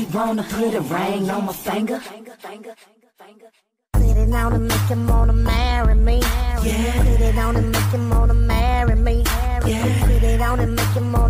you wanna put a ring on my finger? Put it on and make him wanna marry me. Yeah. Put it on and make him wanna marry me. Yeah. Put it on and make him wanna